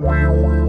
Wow.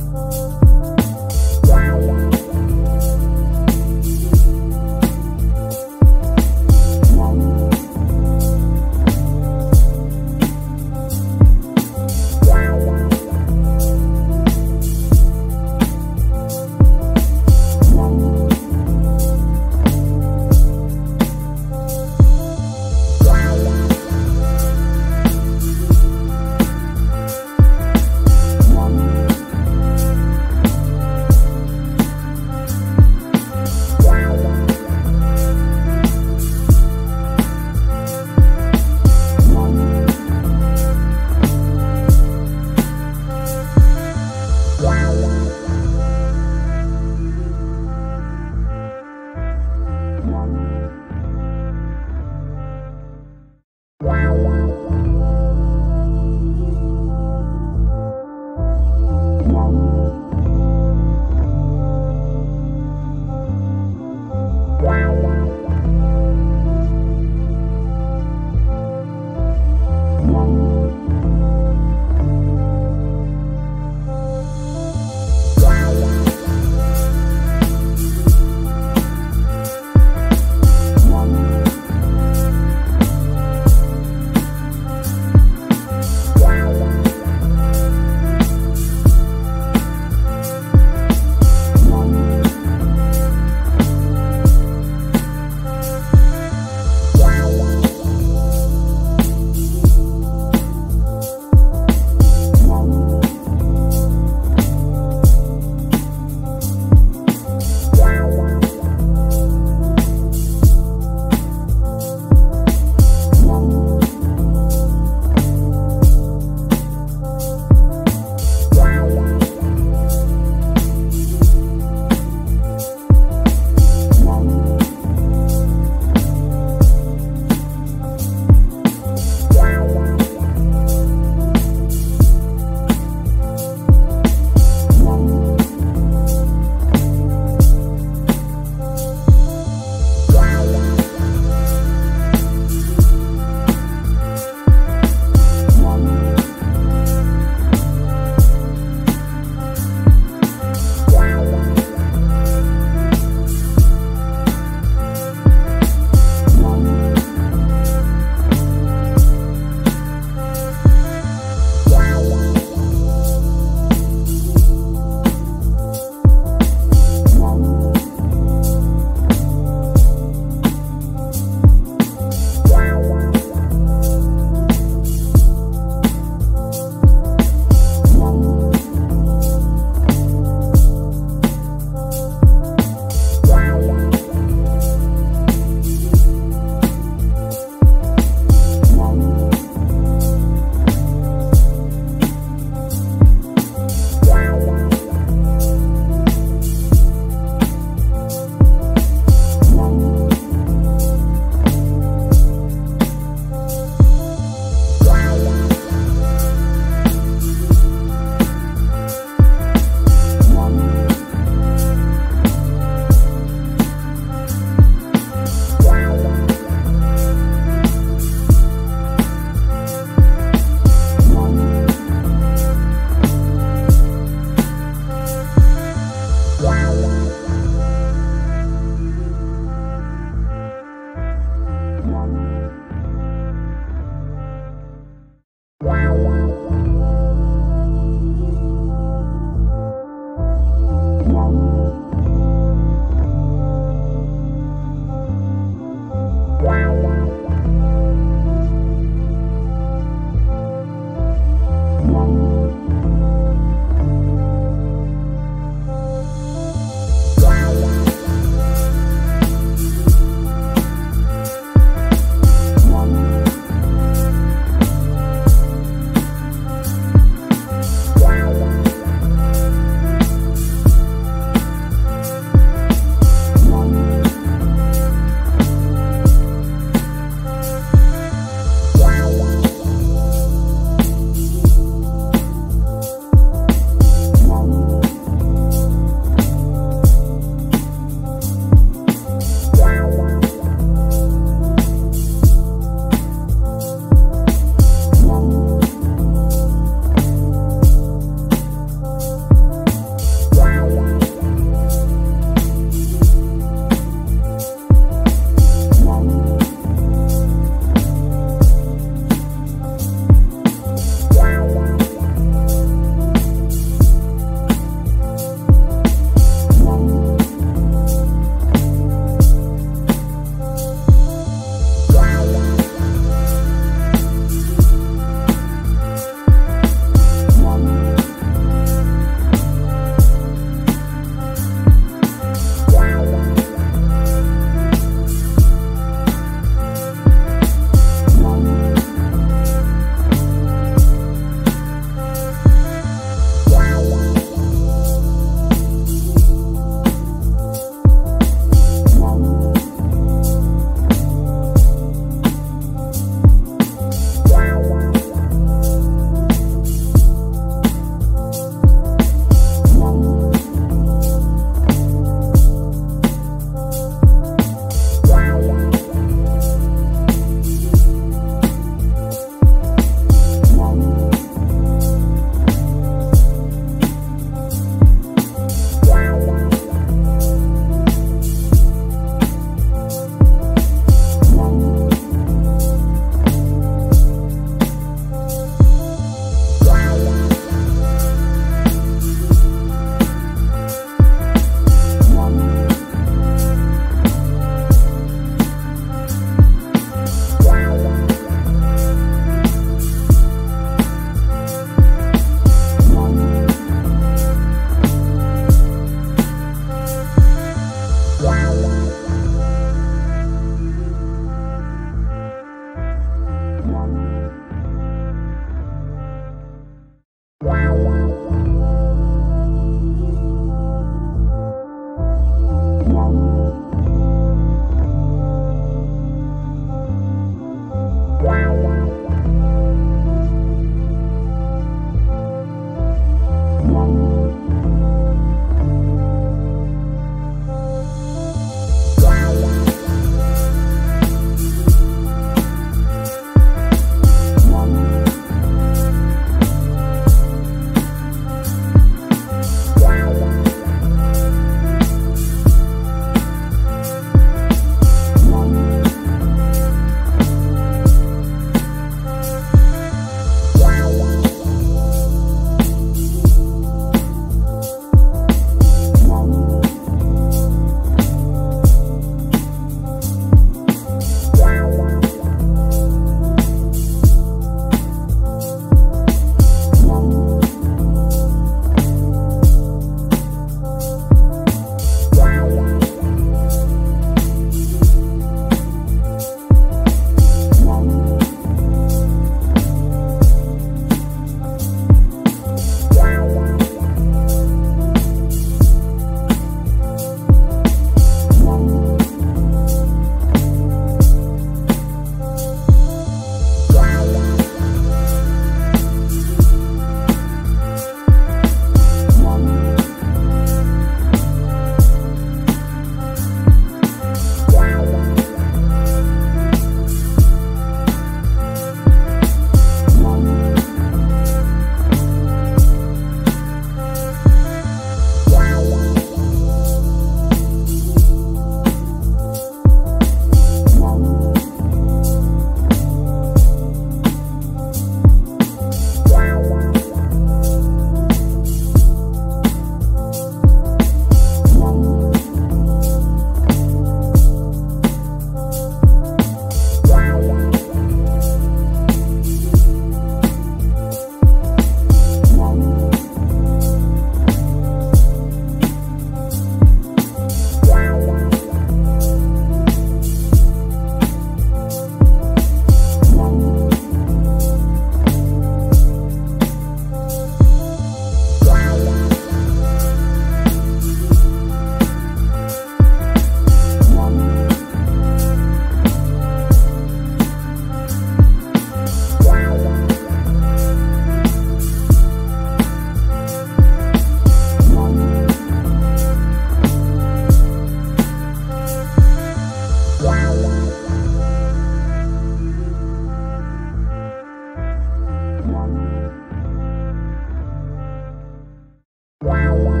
Wow.